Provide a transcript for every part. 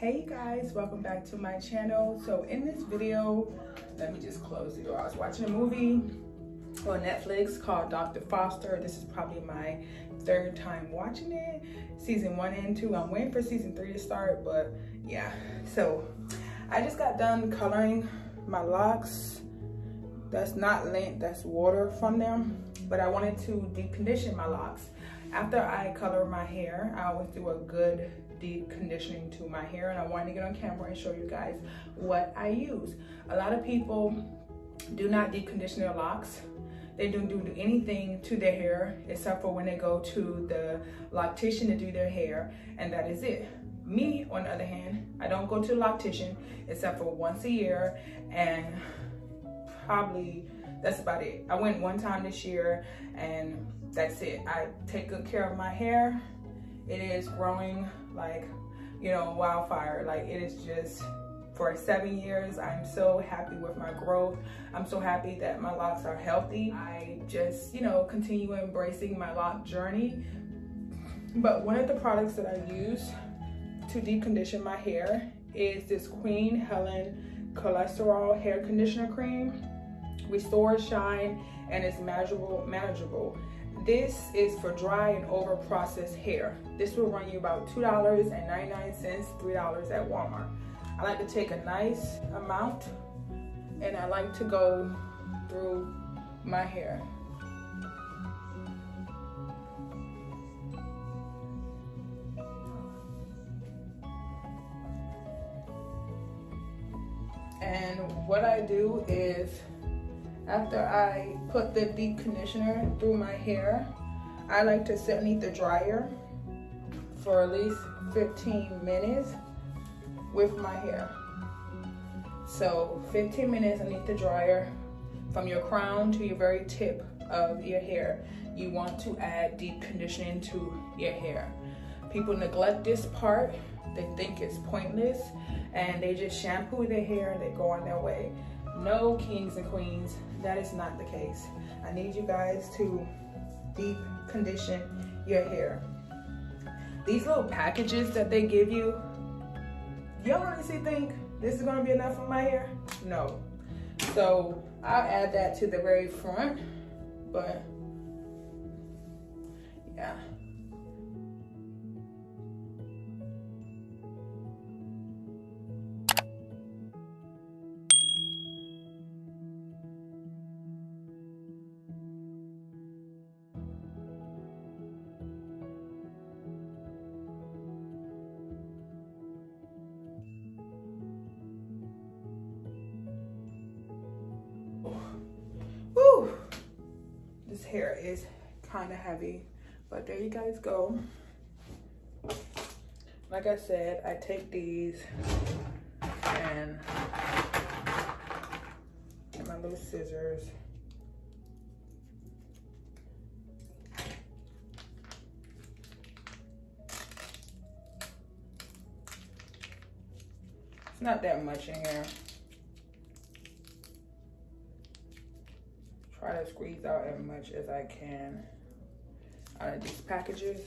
hey guys welcome back to my channel. So in this video let me just close the door. I was watching a movie on netflix called dr foster. This is probably my third time watching it. Season one and two i'm waiting for season three to start but yeah. So i just got done coloring my locs. That's not lint that's water from them but i wanted to deep condition my locs. After i color my hair i always do a good deep conditioning to my hair and I wanted to get on camera and show you guys what I use. A lot of people do not deep condition their locs. They don't do anything to their hair except for when they go to the loctician to do their hair and that is it. Me, on the other hand, I don't go to the loctician except for once a year and probably that's about it. I went one time this year and that's it. I take good care of my hair. It is growing like, you know, wildfire. Like it is just for seven years. I'm so happy with my growth. I'm so happy that my locs are healthy. I just, you know, continue embracing my loc journey. But one of the products that I use to deep condition my hair is this Queen Helen Cholesterol Hair Conditioner Cream. Restores shine and it's manageable, manageable. This is for dry and over processed hair. This will run you about $2.99, $3 at Walmart. I like to take a nice amount and I like to go through my hair. And what I do is after I put the deep conditioner through my hair, I like to sit underneath the dryer for at least 15 minutes with my hair. So 15 minutes underneath the dryer from your crown to your very tip of your hair. You want to add deep conditioning to your hair. People neglect this part. They think it's pointless and they just shampoo their hair and they go on their way. No kings and queens, that is not the case. I need you guys to deep condition your hair. These little packages that they give you, y'all honestly think this is gonna be enough for my hair? No. So I'll add that to the very front, but yeah. Hair is kind of heavy, but there you guys go. Like I said, I take these and my little scissors. It's not that much in here. Squeeze out as much as I can out of these packages.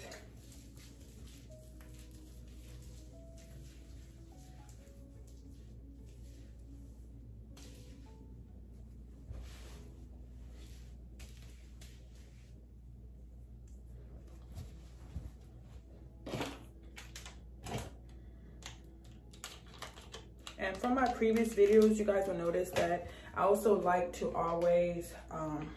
And from my previous videos, you guys will notice that I also like to always, um,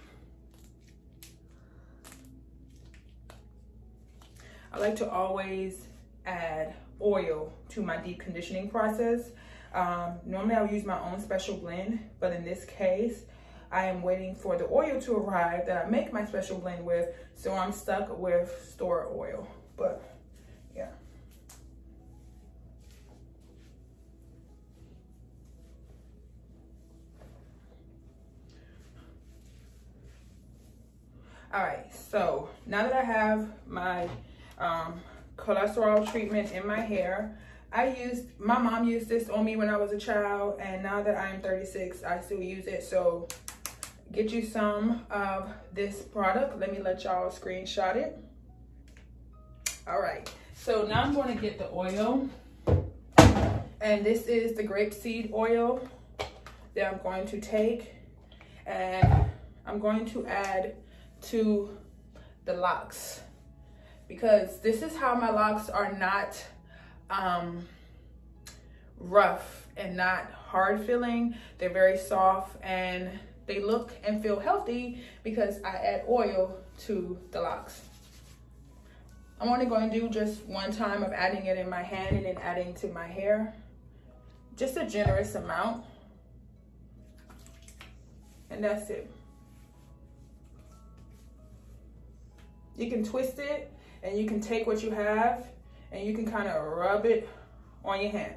like to always add oil to my deep conditioning process. Um, normally I would use my own special blend, but in this case, I am waiting for the oil to arrive that I make my special blend with, so I'm stuck with store oil. But yeah. All right, so now that I have my um, cholesterol treatment in my hair, I used, my mom used this on me when I was a child, and now that I'm 36, I still use it. So get you some of this product. Let me let y'all screenshot it. All right, so now I'm gonna get the oil. And this is the grapeseed oil that I'm going to take and I'm going to add to the locs because this is how my locs are not um, rough and not hard feeling. They're very soft and they look and feel healthy because I add oil to the locs. I'm only going to do just one time of adding it in my hand and then adding to my hair. Just a generous amount. And that's it. You can twist it and you can take what you have and you can kind of rub it on your hand.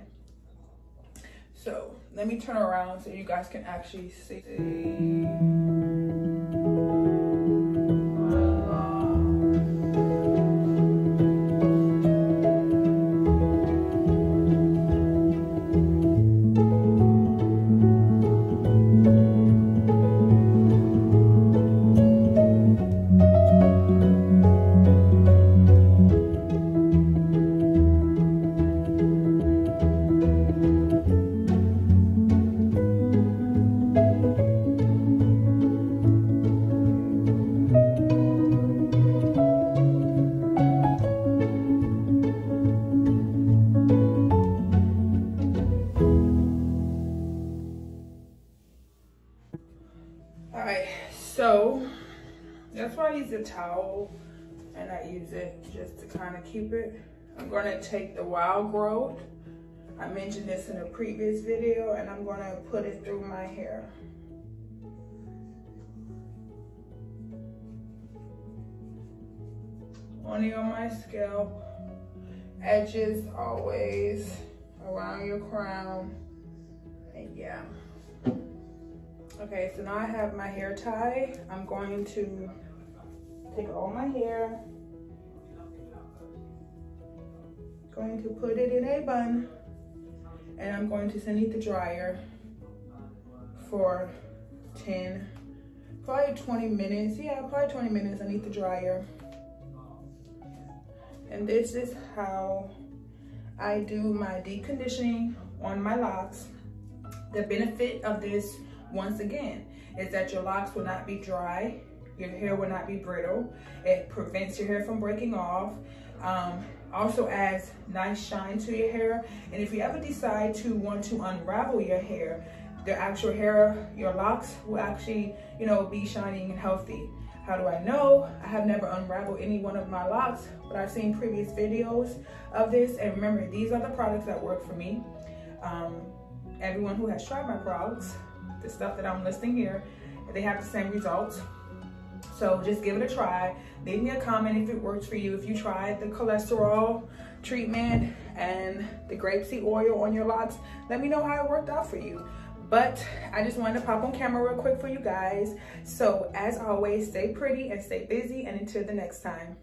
So let me turn around so you guys can actually see. So that's why I use a towel and I use it just to kind of keep it. I'm gonna take the wild growth. I mentioned this in a previous video and I'm gonna put it through my hair. Only on my scalp. Edges always around your crown. And yeah. Okay, so now I have my hair tie. I'm going to take all my hair, going to put it in a bun, and I'm going to send it the dryer for 10, probably 20 minutes. Yeah, probably 20 minutes I need the dryer. And this is how I do my deep conditioning on my locs. The benefit of this once again, is that your locs will not be dry, your hair will not be brittle. It prevents your hair from breaking off. Um, also adds nice shine to your hair. And if you ever decide to want to unravel your hair, the actual hair, your locs will actually, you know, be shining and healthy. How do I know? I have never unraveled any one of my locs, but I've seen previous videos of this. And remember, these are the products that work for me. Um, everyone who has tried my products the stuff that I'm listing here, they have the same results. So just give it a try. Leave me a comment if it works for you. If you tried the cholesterol treatment and the grapeseed oil on your locs, let me know how it worked out for you. But I just wanted to pop on camera real quick for you guys. So as always, stay pretty and stay busy. And until the next time.